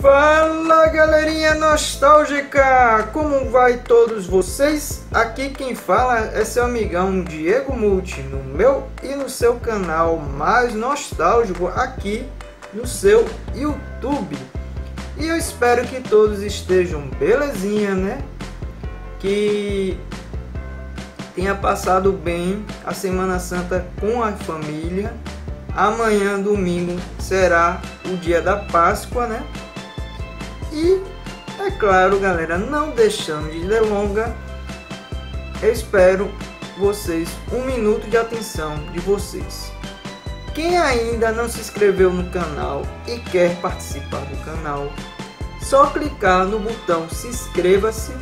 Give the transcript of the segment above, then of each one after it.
Fala galerinha nostálgica! Como vai todos vocês? Aqui quem fala é seu amigão Diego Multi no meu e no seu canal mais nostálgico aqui no seu YouTube. E eu espero que todos estejam belezinha, né? Que tenha passado bem a Semana Santa com a família. Amanhã, domingo, será o dia da Páscoa, né? E é claro, galera, não deixando de delonga, eu espero vocês um minuto de atenção de vocês. Quem ainda não se inscreveu no canal e quer participar do canal, só clicar no botão se inscreva-se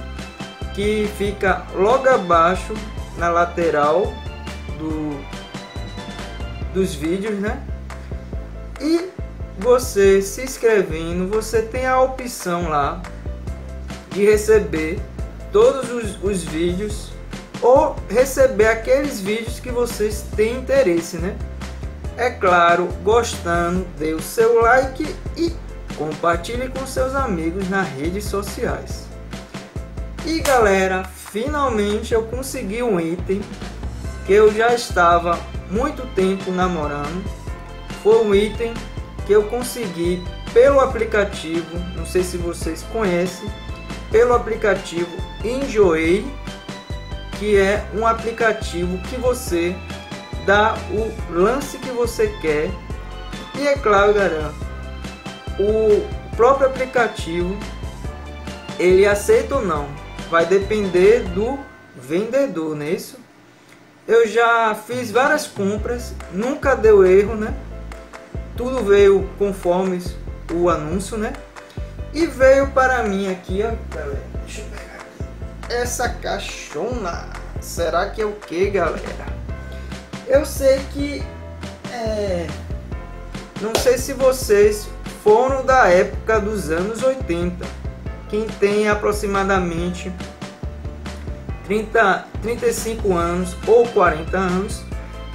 que fica logo abaixo na lateral do, dos vídeos, né? E você se inscrevendo, você tem a opção lá de receber todos os, os vídeos ou receber aqueles vídeos que vocês têm interesse, né? É claro, gostando, dê o seu like e compartilhe com seus amigos nas redes sociais. E galera, finalmente eu consegui um item que eu já estava muito tempo namorando. Foi um item que eu consegui pelo aplicativo, não sei se vocês conhecem, pelo aplicativo Enjoy, que é um aplicativo que você dá o lance que você quer. E é claro, galera, o próprio aplicativo ele aceita ou não, vai depender do vendedor, não é isso? Eu já fiz várias compras, nunca deu erro, né? Tudo veio conforme o anúncio, né? E veio para mim aqui, ó. Essa caixona. Será que é o que, galera? Eu sei que é... Não sei se vocês foram da época dos anos 80. Quem tem aproximadamente 30, 35 anos ou 40 anos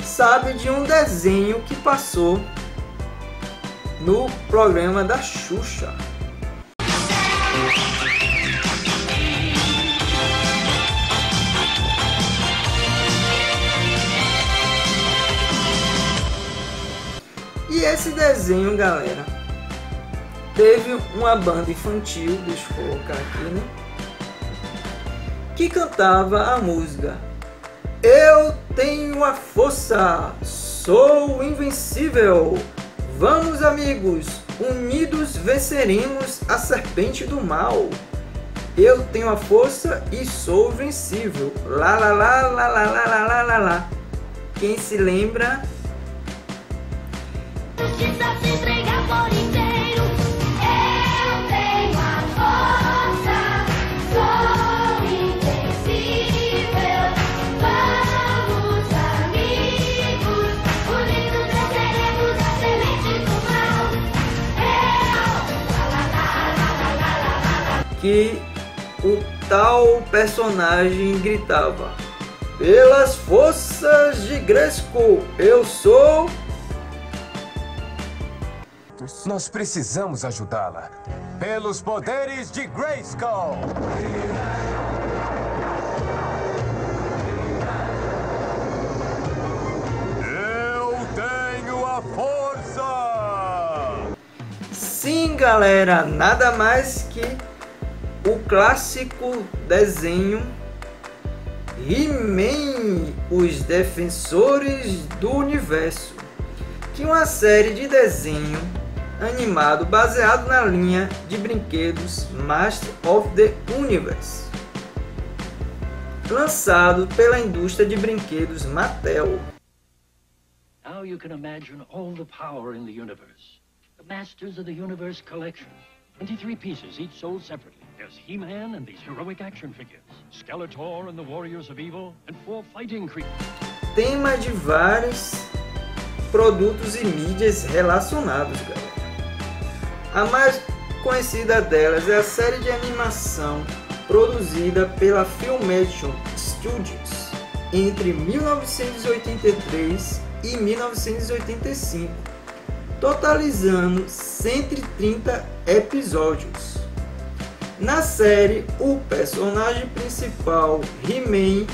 sabe de um desenho que passou no programa da Xuxa. E esse desenho, galera, teve uma banda infantil, deixa eu colocar aqui, né? Que cantava a música Eu tenho a força, sou invencível. Vamos, amigos, unidos venceremos a serpente do mal. Eu tenho a força e sou vencível. Lá, lá, lá, lá, lá, lá, lá, lá, lá. Quem se lembra? Que o tal personagem gritava: Pelas forças de Gresco, eu sou. Nós precisamos ajudá-la. Pelos poderes de Grayskull! Eu tenho a força! Sim, galera, nada mais que o clássico desenho He-Man, os Defensores do Universo, que é uma série de desenho animado baseado na linha de brinquedos Master of the Universe, lançado pela indústria de brinquedos Mattel. Now you can imagine all the power in the universe. The Masters of the Universe collection. 23 pieces, each sold separately. There's He-Man and these heroic action figures. Skeletor and the Warriors of Evil, and four fighting creatures. Tema de vários produtos e mídias relacionados, galera. A mais conhecida delas é a série de animação produzida pela Filmation Studios entre 1983 e 1985 totalizando 130 episódios. Na série, o personagem principal, He-Man,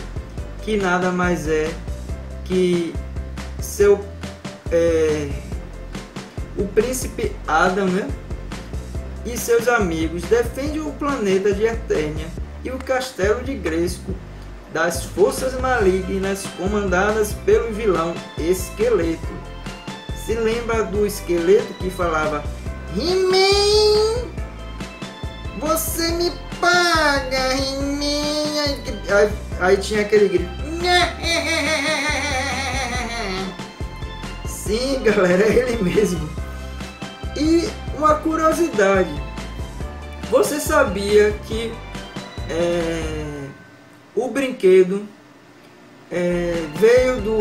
que nada mais é que seu é, o príncipe Adam, né? E seus amigos defendem o planeta de Eternia e o castelo de Gresco das forças malignas comandadas pelo vilão Esqueleto. Se lembra do esqueleto que falava He-Man, você me paga, He-Man. Aí, aí tinha aquele grito. Sim, galera, é ele mesmo. E uma curiosidade: você sabia que é, o brinquedo é, veio do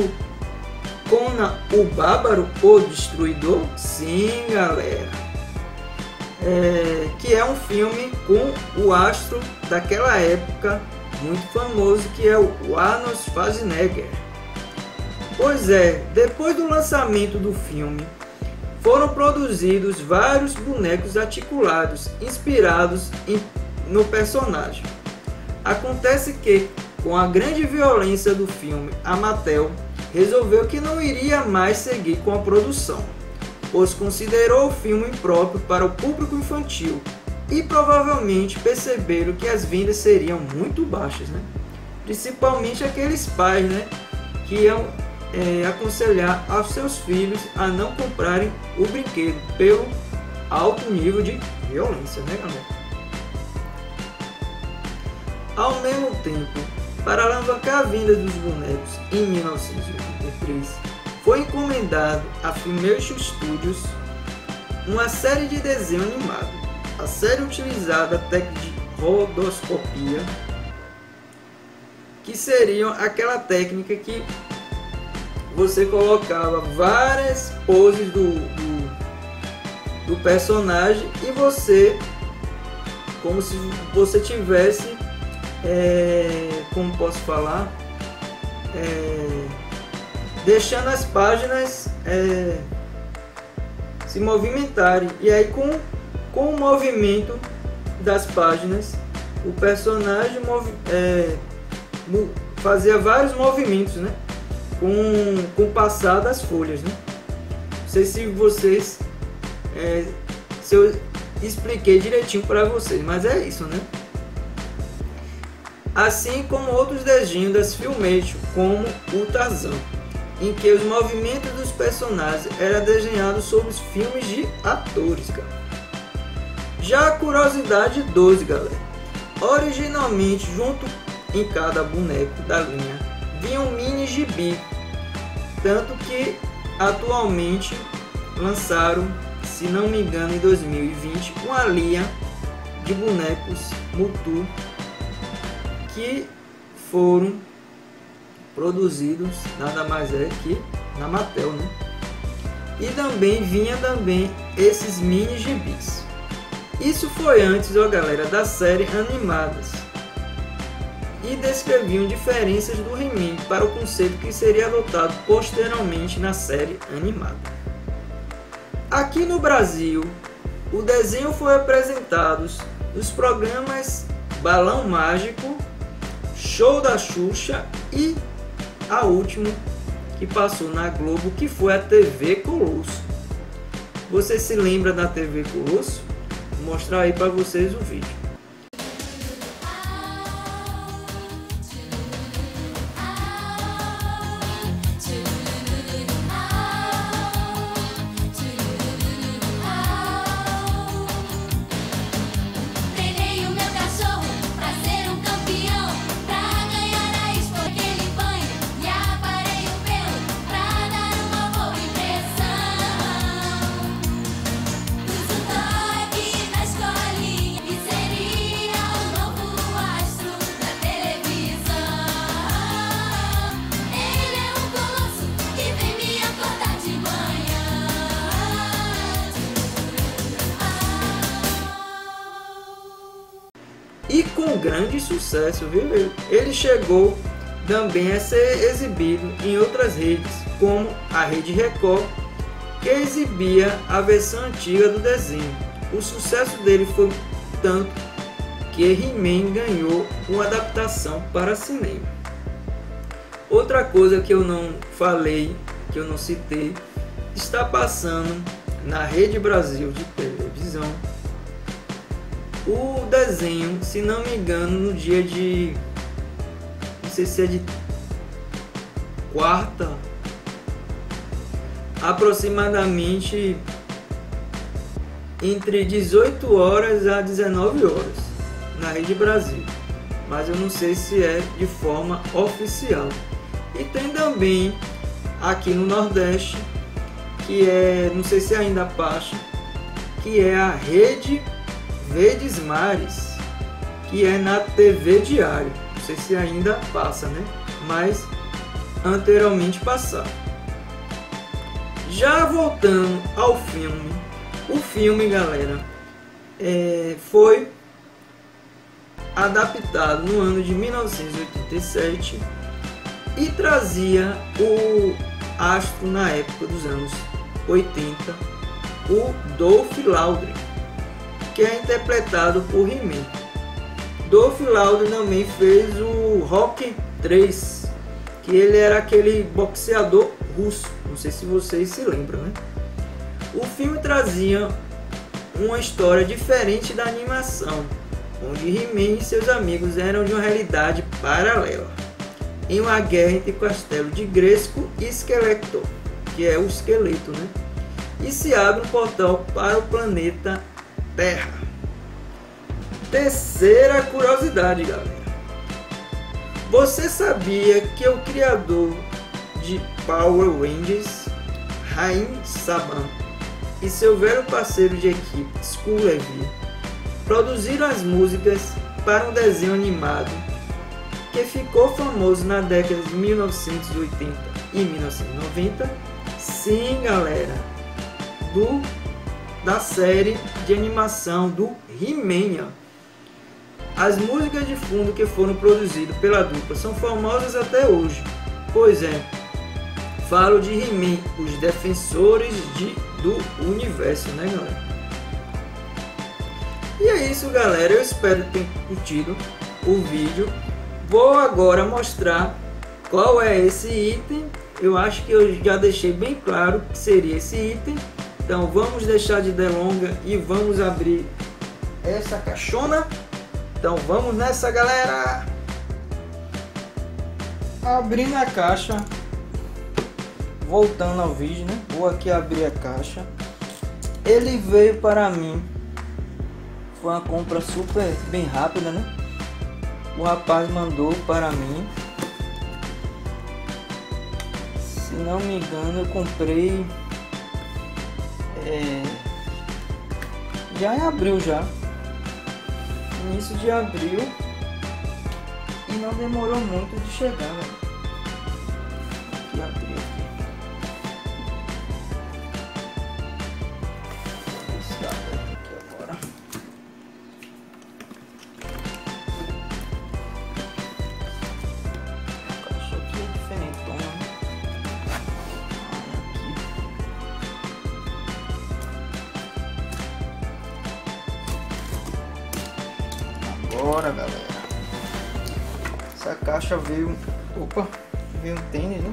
Conan o Bárbaro, o Destruidor? Sim, galera. É, que é um filme com o astro daquela época muito famoso que é o Arnold Schwarzenegger. Pois é, depois do lançamento do filme, foram produzidos vários bonecos articulados inspirados em, no personagem. Acontece que, com a grande violência do filme, a Mattel resolveu que não iria mais seguir com a produção, pois considerou o filme impróprio para o público infantil e provavelmente perceberam que as vendas seriam muito baixas, né? principalmente aqueles pais né, que iam é, aconselhar aos seus filhos a não comprarem o brinquedo pelo alto nível de violência, né, galera? Ao mesmo tempo, para alavancar a venda dos bonecos em 1983, foi encomendado a Filmation Studios uma série de desenho animado. A série utilizava a técnica de rodoscopia, que seriam aquela técnica que você colocava várias poses do, do, do personagem e você, como se você tivesse, é, como posso falar, é, deixando as páginas é, se movimentarem. E aí com, com o movimento das páginas, o personagem é, fazia vários movimentos, né? com, com o passar das folhas. Né? Não sei se vocês. É, se eu expliquei direitinho para vocês, mas é isso, né? Assim como outros desenhos das Filmation, como o Tarzan, em que os movimentos dos personagens eram desenhados sobre os filmes de atores, cara. Já a curiosidade 12, galera. Originalmente, junto em cada boneco da linha vinha um mini gibi, tanto que atualmente lançaram, se não me engano, em 2020, uma linha de bonecos Mutu que foram produzidos nada mais é que na Mattel, né? E também vinha também esses mini gibis. Isso foi antes, ó galera, da série animadas e descreviam diferenças do He-Man para o conceito que seria adotado posteriormente na série animada. Aqui no Brasil, o desenho foi apresentado nos programas Balão Mágico, Show da Xuxa e a última que passou na Globo, que foi a TV Colosso. Você se lembra da TV Colosso? Vou mostrar aí para vocês o vídeo. Viu? Ele chegou também a ser exibido em outras redes, como a Rede Record que exibia a versão antiga do desenho. O sucesso dele foi tanto que He-Man ganhou uma adaptação para cinema. Outra coisa que eu não falei, que eu não citei, está passando na Rede Brasil de televisão o desenho, se não me engano, no dia de. Não sei se é de quarta, aproximadamente entre 18 horas a 19 horas na Rede Brasil, mas eu não sei se é de forma oficial. E tem também aqui no Nordeste, que é, não sei se ainda passa, que é a Rede Verdes Mares, que é na TV Diário. Não sei se ainda passa, né? Mas anteriormente passava. Já voltando ao filme, o filme, galera, é, foi adaptado no ano de 1987 e trazia o astro na época dos anos 80, o Dolph Lundgren, que é interpretado por He-Man. Dolph Lundgren também fez o Rock 3, que ele era aquele boxeador russo, não sei se vocês se lembram, né? O filme trazia uma história diferente da animação, onde He-Man e seus amigos eram de uma realidade paralela, em uma guerra entre castelo de Gresco e Skeletor, que é o esqueleto, né? E se abre um portal para o planeta Terra. Terceira curiosidade, galera. Você sabia que o criador de Power Rangers, Rain Saban, e seu velho parceiro de equipe, Skull Levy, produziram as músicas para um desenho animado que ficou famoso na década de 1980 e 1990. Sim, galera, do da série de animação do He-Man. As músicas de fundo que foram produzidas pela dupla são famosas até hoje. Pois é, falo de He-Man, os defensores de, do universo, né, galera? E é isso, galera. Eu espero que tenham curtido o vídeo. Vou agora mostrar qual é esse item. Eu acho que eu já deixei bem claro que seria esse item. Então vamos deixar de delonga e vamos abrir essa caixona. Então vamos nessa, galera. Abrindo a caixa. Voltando ao vídeo, né? Vou aqui abrir a caixa. Ele veio para mim. Foi uma compra super bem rápida, né? O rapaz mandou para mim. Se não me engano, eu comprei é, já em abril já. Início de abril. E não demorou muito de chegar, né? Caixa veio. Opa! Veio um tênis, né?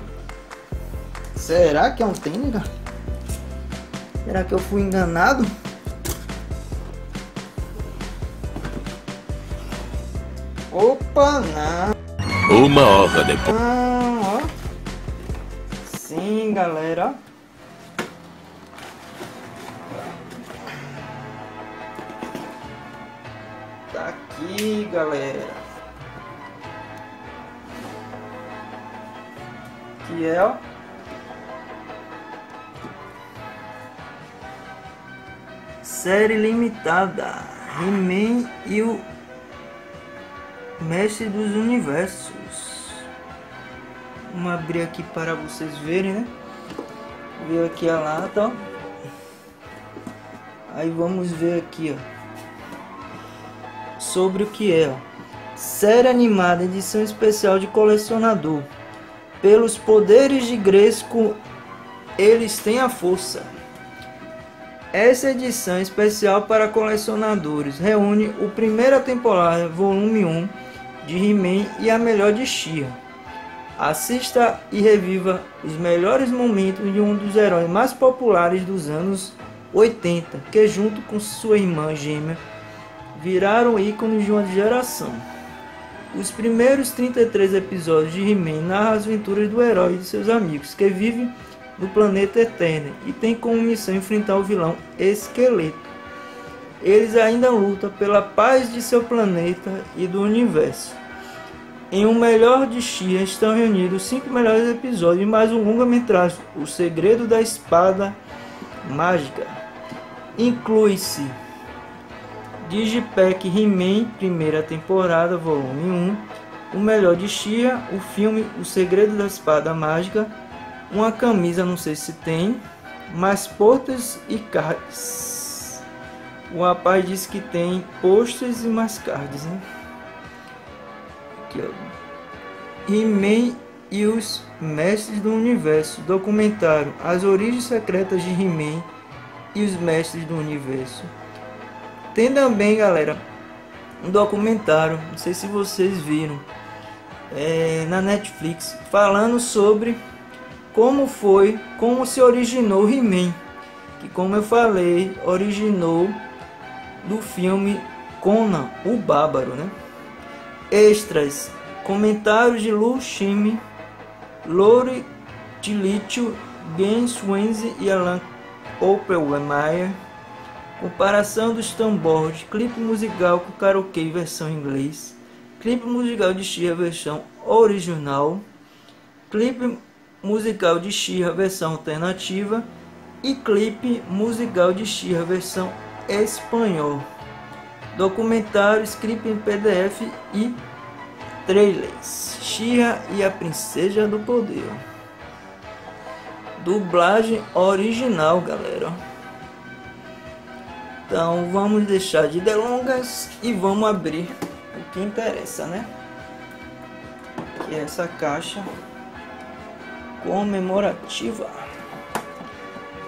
Será que é um tênis, cara? Será que eu fui enganado? Opa, não. Uma hora depois. Não, ó. Sim, galera. Tá aqui, galera. Que é. Série limitada. He-Man e o Mestre dos Universos. Vamos abrir aqui para vocês verem, né? Ver aqui a lata, ó. Aí vamos ver aqui, ó. Sobre o que é, ó. Série animada, edição especial de colecionador. Pelos poderes de Gresco, eles têm a força. Essa edição especial para colecionadores reúne o primeira temporada, volume 1 de He-Man e a melhor de She-Ra. Assista e reviva os melhores momentos de um dos heróis mais populares dos anos 80, que junto com sua irmã gêmea viraram ícones de uma geração. Os primeiros 33 episódios de He-Man narram as aventuras do herói e de seus amigos, que vivem no planeta Eterno e tem como missão enfrentar o vilão Esqueleto. Eles ainda lutam pela paz de seu planeta e do universo. Em um melhor de Xia estão reunidos cinco melhores episódios e mais um longa-metragem, O Segredo da Espada Mágica. Inclui-se Digipack He-Man, primeira temporada, volume 1, o melhor de Xia, o filme O Segredo da Espada Mágica, uma camisa, não sei se tem, mais posters e cards. O rapaz disse que tem posters e mais cards, né? Aqui, ó. He-Man e os Mestres do Universo. Documentário As Origens Secretas de He-Man e os Mestres do Universo. Tem também, galera, um documentário, não sei se vocês viram, é, na Netflix, falando sobre como foi, como se originou He-Man, que como eu falei, originou do filme Conan, o Bárbaro, né? Extras, comentários de Lu Shime, Lori Tilitio, Ben Swenzi e Alan Oppenheimer, comparação dos tambores, clipe musical com karaokê versão inglês, clipe musical de Xia versão original, clipe musical de Xirra versão alternativa e clipe musical de Xirra versão espanhol. Documentário, script em PDF e trailers. Xirra e a Princesa do Poder. Dublagem original, galera. Então vamos deixar de delongas e vamos abrir o que interessa, né? Que é essa caixa comemorativa.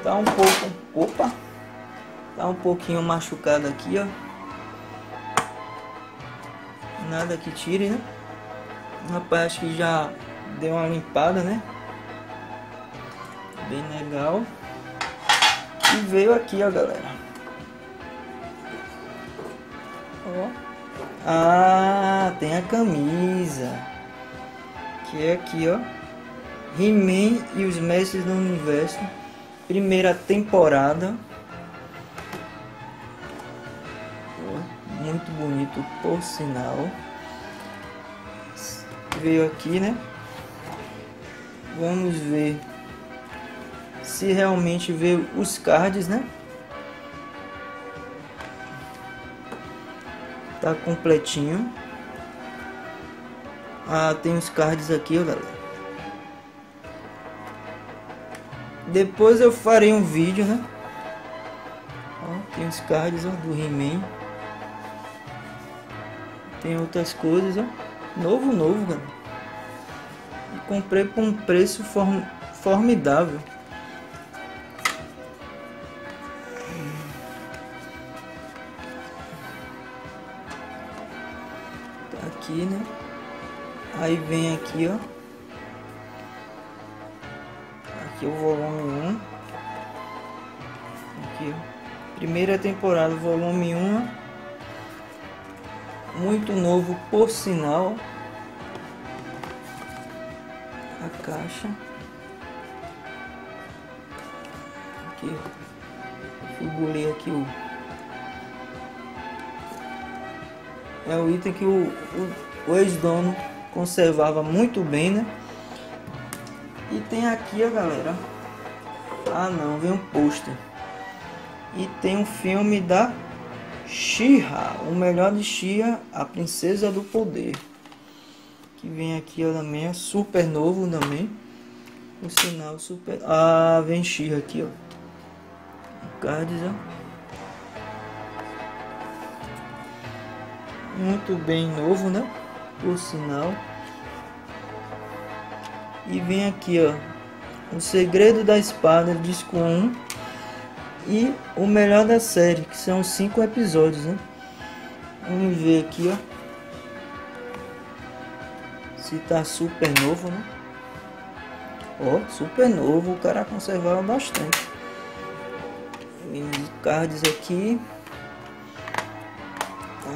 Tá um pouco, opa, tá um pouquinho machucado aqui, ó. Nada que tire, né? Rapaz, acho que já deu uma limpada, né? Bem legal. E veio aqui, ó, galera. Ah, tem a camisa. Que é aqui, ó. He-Man e os Mestres do Universo, primeira temporada. Muito bonito, por sinal. Veio aqui, né? Vamos ver se realmente veio os cards, né? Tá completinho. Ah, tem os cards aqui, ó, galera. Depois eu farei um vídeo, né? Ó, tem os cards ó, do He-Man. Tem outras coisas, ó. Novo, novo, galera. E comprei por um preço form formidável. Aí vem aqui, ó. Aqui o volume 1. Aqui, ó. Primeira temporada, volume 1. Muito novo, por sinal. A caixa. Aqui, figurei aqui o é o item que o, o, o ex-dono conservava muito bem, né? E tem aqui, ó, galera. Ah, não, vem um pôster. E tem um filme da Shira, o melhor de Shira, a princesa do poder. Que vem aqui, ó, também, é super novo também. O sinal super... Ah, vem Shira aqui, ó. Cards, ó. Muito bem novo, né? Por sinal. E vem aqui, ó. O Segredo da Espada, disco 1. e o melhor da série, que são cinco episódios, né? Vamos ver aqui, ó. Se tá super novo, né? Ó, super novo, o cara conservava bastante. cards aqui.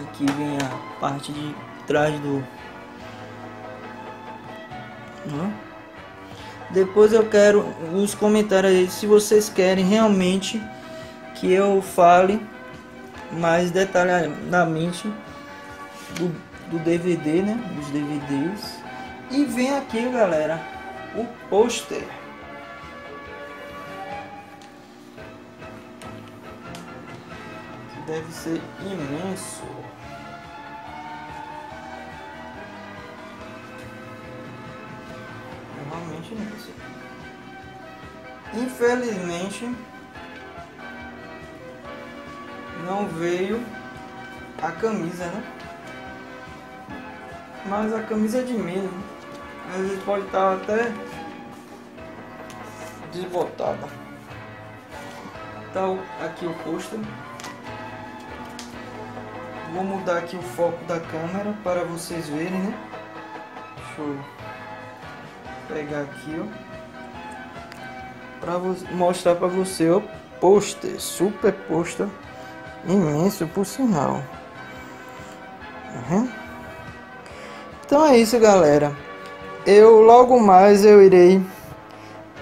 Aqui vem a parte de trás do... Né? Depois eu quero os comentários aí se vocês querem realmente que eu fale mais detalhadamente do, do DVD, né? Dos DVDs. E vem aqui, galera, o pôster. Deve ser imenso. Infelizmente não veio a camisa, né? Mas a camisa é de menos, né? Às vezes pode estar até desbotada. Tá aqui o pôster. Vou mudar aqui o foco da câmera para vocês verem, né? Deixa eu pegar aqui, ó. Para mostrar para você o pôster, super pôster imenso por sinal. Uhum. Então é isso, galera. Eu logo mais eu irei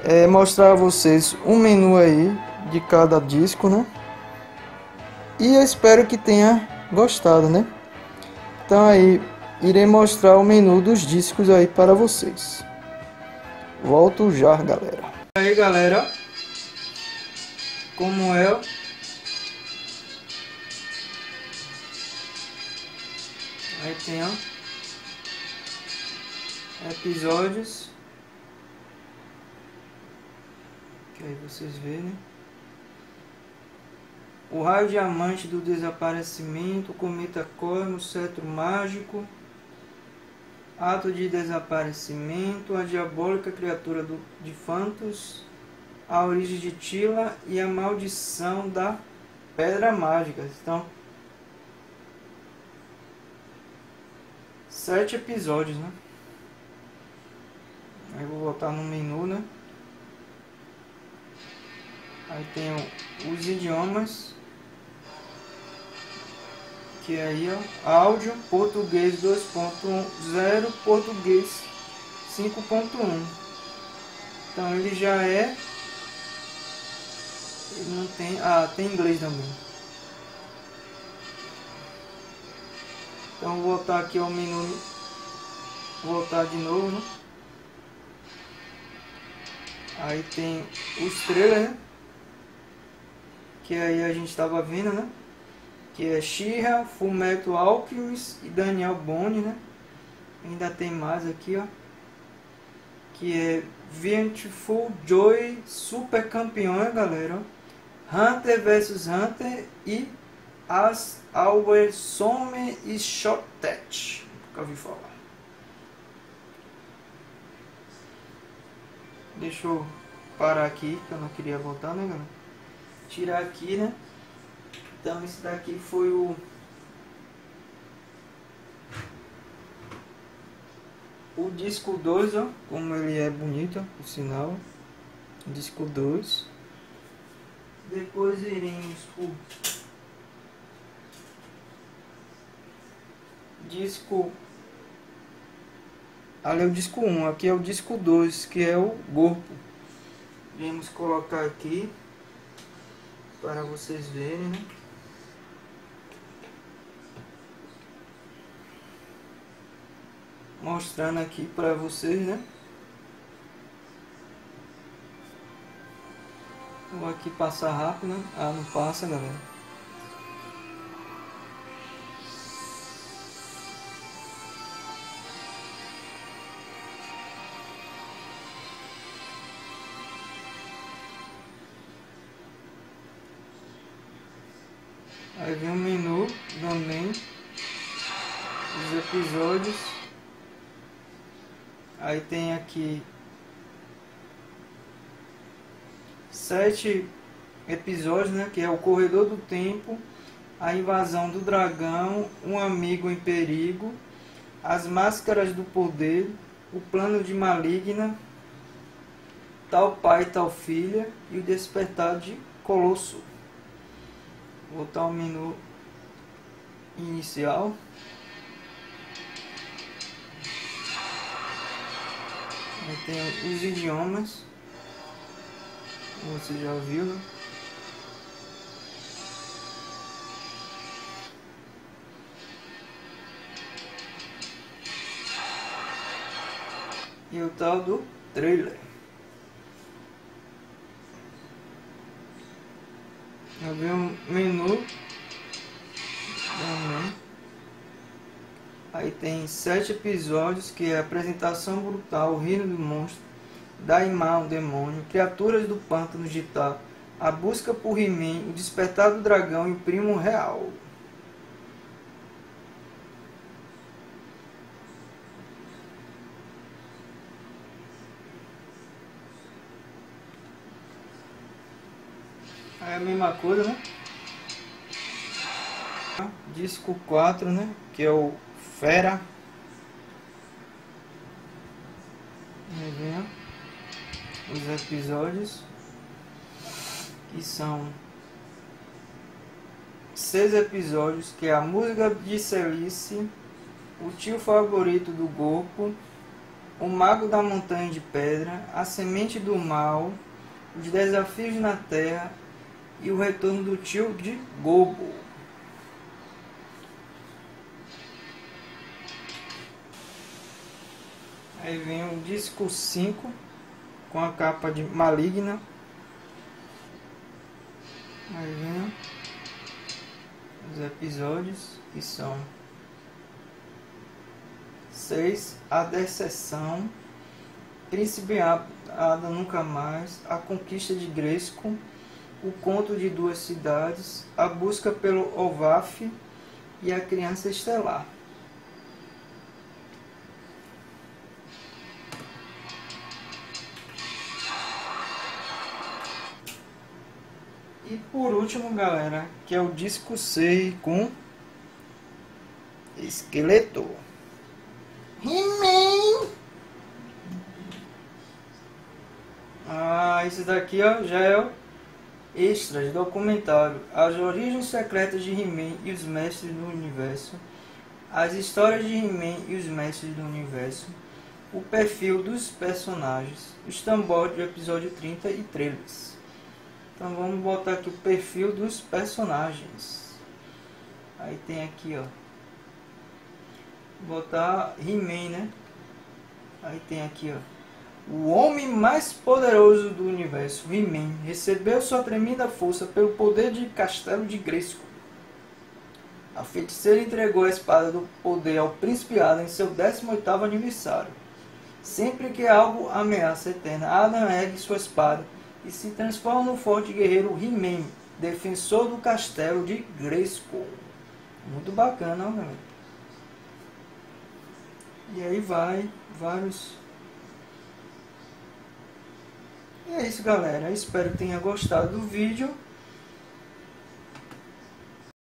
é, mostrar a vocês um menu aí de cada disco, né? E eu espero que tenha gostado, né? Então aí irei mostrar o menu dos discos aí para vocês. Volto já, galera. Aí, galera. Como é Aí tem, ó. Episódios. Que aí vocês verem. O raio diamante do desaparecimento, o cometa Cosmo, cetro mágico, ato de desaparecimento, a diabólica criatura do, de Phantos, a origem de Tila e a maldição da pedra mágica. Então, sete episódios, né? Aí vou voltar no menu, né? Aí tem os idiomas. Que aí, ó, áudio, português 2.0, português 5.1. Então ele já é ele não tem, ah, tem inglês também. Então vou voltar aqui ao menu, voltar de novo, né? Aí tem os trailers, né? Que aí a gente estava vendo, né? Que é Shira, Fullmetal Alchemist e Daniel Bond, né? Ainda tem mais aqui, ó. Que é Beautiful Joy Super Campeão, galera. Hunter vs Hunter e as Our Some Short Touch. Nunca ouvi falar. Deixa eu parar aqui, que eu não queria voltar, né, galera? Tirar aqui, né? Então, esse daqui foi o... O disco 2, ó. Como ele é bonito, o sinal. Disco 2. Depois iremos pro disco. Ali é o disco 1, aqui é o disco 2, que é o corpo. Vamos colocar aqui para vocês verem, né? Mostrando aqui para vocês, né? Vou aqui passar rápido, né? Ah, não passa, galera. Sete episódios, né? Que é o Corredor do Tempo, a invasão do dragão, um amigo em perigo, as máscaras do poder, o plano de maligna, tal pai, tal filha e o despertar de Colosso. Vou voltar ao menu inicial. Aí tem os idiomas. Você já viu, né? E o tal do trailer. Vi um menu. Aí tem sete episódios que é apresentação brutal, o reino do monstro, Daimar, o demônio, criaturas do pântano de Tá, a busca por He-Man, o despertar do dragão e o primo real. É a mesma coisa, né? Disco 4, né? Que é o Fera. Os episódios que são seis episódios que é a música de Celice, o tio favorito do Goku, o mago da montanha de pedra, a semente do mal, os desafios na terra e o retorno do tio de Gobo. Aí vem o disco 5 com a capa de maligna. Aí vem os episódios que são 6 A Decessão, Príncipe Ada Nunca Mais, A Conquista de Gresco, o Conto de Duas Cidades, A Busca pelo Ovaf e A Criança Estelar. Por último, galera, que é o disco 6 com Esqueleto. He-Man! Ah, esse daqui ó, já é o Extras, documentário, as origens secretas de He-Man e os mestres do universo, as histórias de He-Man e os mestres do universo, o perfil dos personagens, os tambores do episódio 30 e trailers. Então vamos botar aqui o perfil dos personagens. Aí tem aqui, ó. Botar He-Man, né? Aí tem aqui, ó. O homem mais poderoso do universo, He-Man, recebeu sua tremenda força pelo poder de Castelo de Grayskull. A feiticeira entregou a espada do poder ao príncipe Adam em seu 18º aniversário. Sempre que algo ameaça Eterna, Adam ergue sua espada e se transforma no forte guerreiro He-Man, defensor do castelo de Grayskull. Muito bacana, ó, galera. E aí vai vários E é isso, galera. espero que tenha gostado do vídeo.